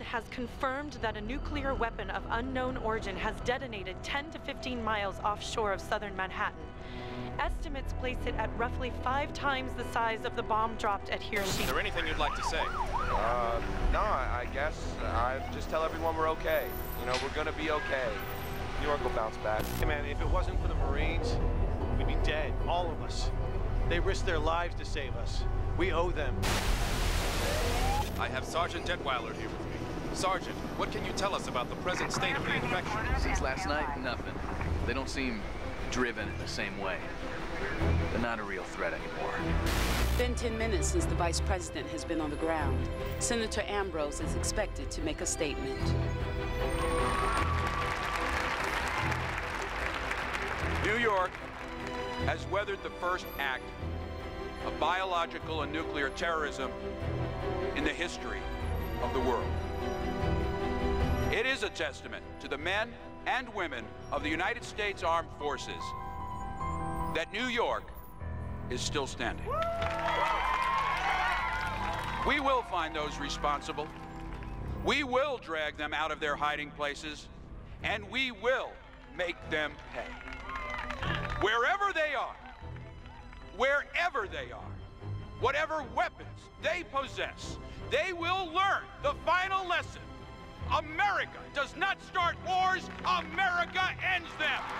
UN has confirmed that a nuclear weapon of unknown origin has detonated 10 to 15 miles offshore of southern Manhattan. Estimates place it at roughly five times the size of the bomb dropped at Hiroshima. Is there anything you'd like to say? Uh, no, I guess I just tell everyone we're okay. You know, we're gonna be okay. New York will bounce back. Hey man, if it wasn't for the Marines, we'd be dead, all of us. They risked their lives to save us. We owe them. I have Sergeant Detweiler here with me. Sergeant, what can you tell us about the present state of the infection? Since last night, nothing. They don't seem driven in the same way. They're not a real threat anymore. Been 10 minutes since the vice president has been on the ground. Senator Ambrose is expected to make a statement. New York has weathered the first act of biological and nuclear terrorism in the history of the world. It is a testament to the men and women of the United States Armed Forces that New York is still standing. We will find those responsible. We will drag them out of their hiding places, and we will make them pay. Wherever they are, wherever they are, whatever weapons they possess, they will learn the final lesson. America does not start wars, America ends them.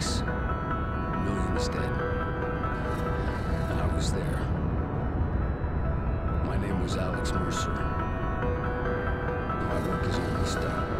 six. Millions dead. And I was there. My name was Alex Mercer. My work is almost done.